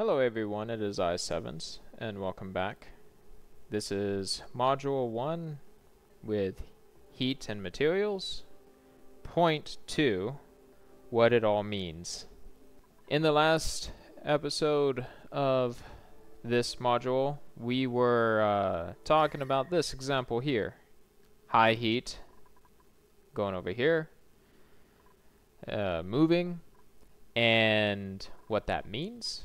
Hello everyone, it is i7s, and welcome back. This is Module 1 with Heat and Materials. Point 2, what it all means. In the last episode of this module, we were uh, talking about this example here. High heat, going over here, uh, moving, and what that means.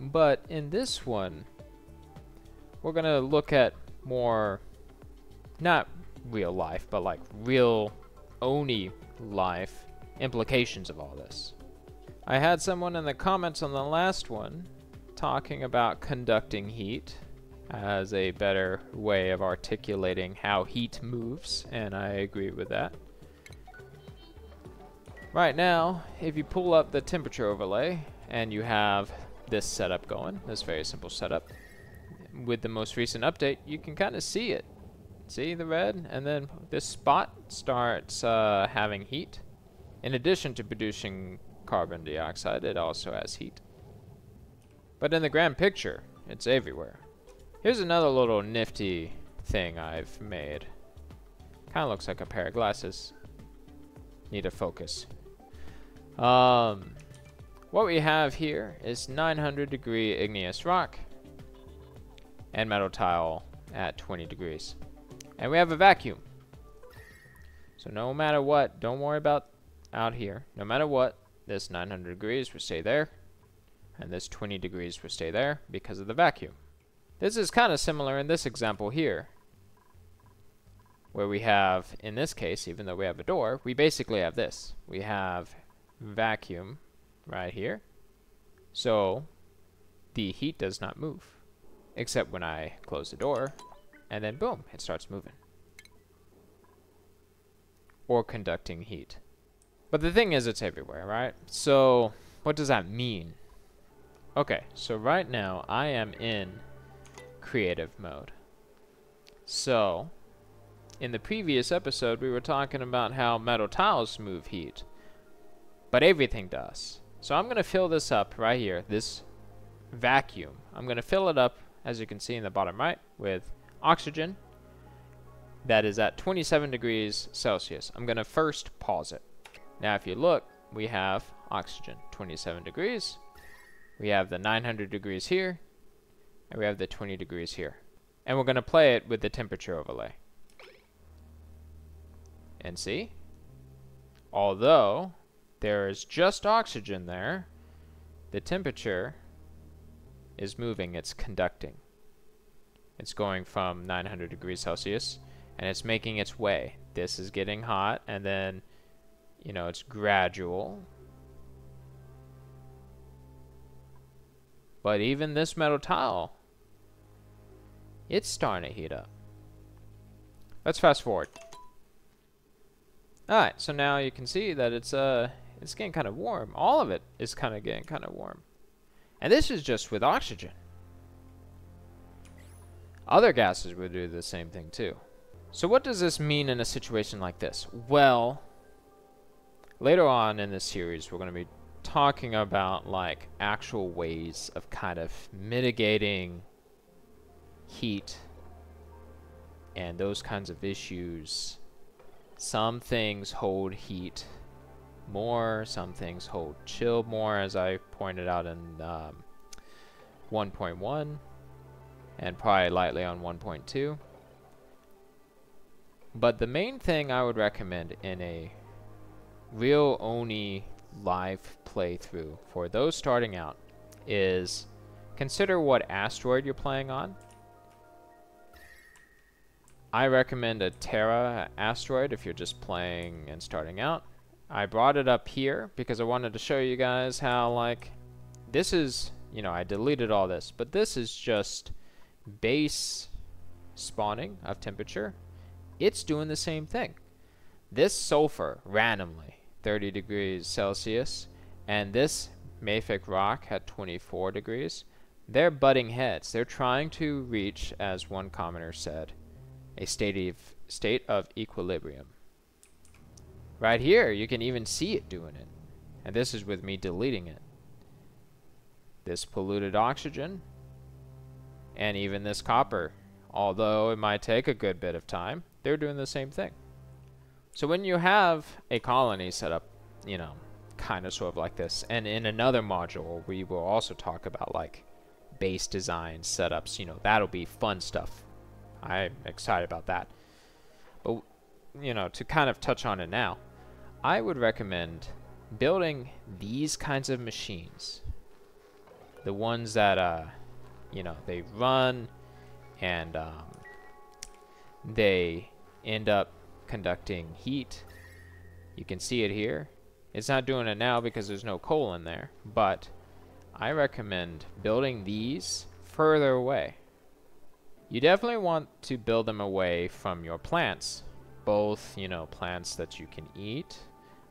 But in this one, we're going to look at more, not real life, but like real Oni life implications of all this. I had someone in the comments on the last one talking about conducting heat as a better way of articulating how heat moves, and I agree with that. Right now, if you pull up the temperature overlay and you have this setup going, this very simple setup, with the most recent update, you can kind of see it. See the red? And then this spot starts uh, having heat. In addition to producing carbon dioxide, it also has heat. But in the grand picture, it's everywhere. Here's another little nifty thing I've made. Kind of looks like a pair of glasses. Need to focus. Um, what we have here is 900 degree igneous rock and metal tile at 20 degrees. And we have a vacuum. So no matter what, don't worry about out here. No matter what, this 900 degrees will stay there. And this 20 degrees will stay there because of the vacuum. This is kind of similar in this example here. Where we have, in this case, even though we have a door, we basically have this. We have vacuum right here. So the heat does not move. Except when I close the door, and then boom, it starts moving. Or conducting heat. But the thing is, it's everywhere, right? So, what does that mean? Okay, so right now, I am in creative mode. So, in the previous episode, we were talking about how metal tiles move heat but everything does. So I'm going to fill this up right here, this vacuum. I'm going to fill it up, as you can see in the bottom right, with oxygen that is at 27 degrees Celsius. I'm going to first pause it. Now if you look, we have oxygen, 27 degrees. We have the 900 degrees here, and we have the 20 degrees here. And we're going to play it with the temperature overlay. And see? Although, there is just oxygen there. The temperature is moving, it's conducting. It's going from 900 degrees Celsius and it's making its way. This is getting hot and then, you know, it's gradual. But even this metal tile, it's starting to heat up. Let's fast forward. Alright, so now you can see that it's uh it's getting kind of warm. All of it is kind of getting kind of warm. And this is just with oxygen. Other gases would do the same thing too. So what does this mean in a situation like this? Well, later on in this series, we're going to be talking about like actual ways of kind of mitigating heat and those kinds of issues. Some things hold heat more, some things hold chill more, as I pointed out in um, 1.1, and probably lightly on 1.2. But the main thing I would recommend in a real Oni live playthrough for those starting out is consider what asteroid you're playing on. I recommend a Terra asteroid if you're just playing and starting out. I brought it up here because I wanted to show you guys how like this is you know I deleted all this but this is just base spawning of temperature. It's doing the same thing. This sulfur randomly 30 degrees Celsius and this mafic rock at 24 degrees. They're butting heads. They're trying to reach as one commenter said a state of state of equilibrium Right here, you can even see it doing it. And this is with me deleting it. this polluted oxygen, and even this copper. Although it might take a good bit of time, they're doing the same thing. So when you have a colony set up, you know, kind of sort of like this, and in another module we will also talk about like base design setups, you know, that'll be fun stuff. I'm excited about that. But, you know, to kind of touch on it now, I would recommend building these kinds of machines. The ones that, uh, you know, they run and um, they end up conducting heat. You can see it here. It's not doing it now because there's no coal in there, but I recommend building these further away. You definitely want to build them away from your plants, both, you know, plants that you can eat,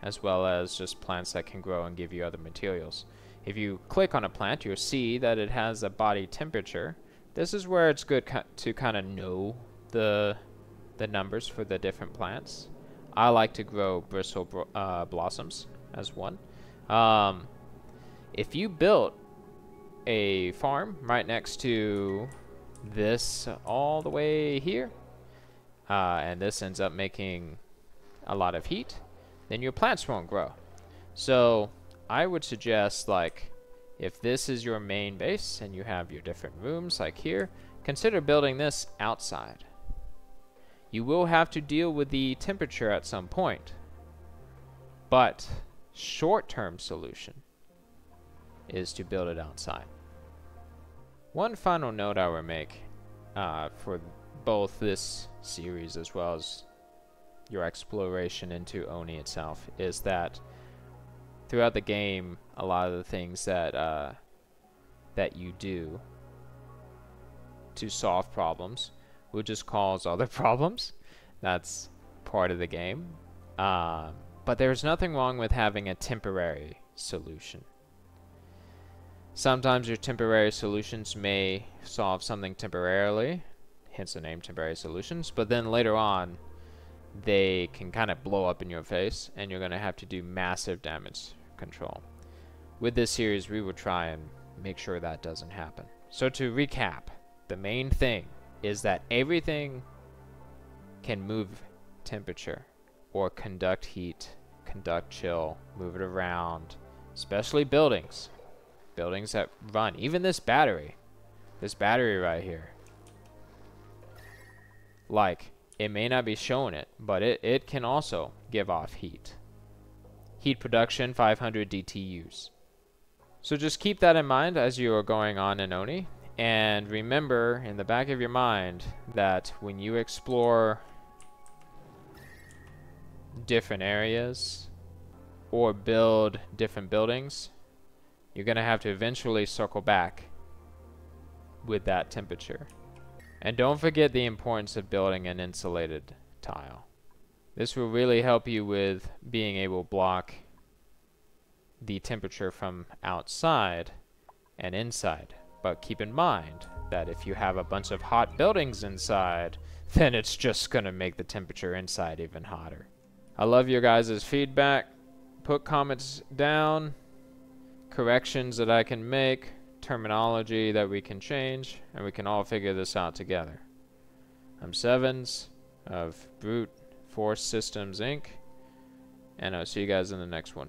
as well as just plants that can grow and give you other materials. If you click on a plant, you'll see that it has a body temperature. This is where it's good to kind of know the the numbers for the different plants. I like to grow bristle uh, blossoms as one. Um, if you built a farm right next to this all the way here, uh, and this ends up making a lot of heat, then your plants won't grow. So I would suggest like if this is your main base and you have your different rooms like here, consider building this outside. You will have to deal with the temperature at some point. But short-term solution is to build it outside. One final note I would make uh, for both this series as well as your exploration into Oni itself is that throughout the game, a lot of the things that uh, that you do to solve problems will just cause other problems. That's part of the game. Uh, but there's nothing wrong with having a temporary solution. Sometimes your temporary solutions may solve something temporarily, hence the name temporary solutions, but then later on, they can kind of blow up in your face, and you're going to have to do massive damage control. With this series, we will try and make sure that doesn't happen. So to recap, the main thing is that everything can move temperature or conduct heat, conduct chill, move it around, especially buildings. Buildings that run. Even this battery. This battery right here. Like, it may not be showing it, but it, it can also give off heat. Heat production, 500 DTUs. So just keep that in mind as you are going on in Oni. And remember in the back of your mind that when you explore different areas or build different buildings, you're going to have to eventually circle back with that temperature. And don't forget the importance of building an insulated tile. This will really help you with being able to block the temperature from outside and inside. But keep in mind that if you have a bunch of hot buildings inside, then it's just going to make the temperature inside even hotter. I love your guys' feedback. Put comments down, corrections that I can make, terminology that we can change, and we can all figure this out together. I'm Sevens of Brute Force Systems Inc., and I'll see you guys in the next one.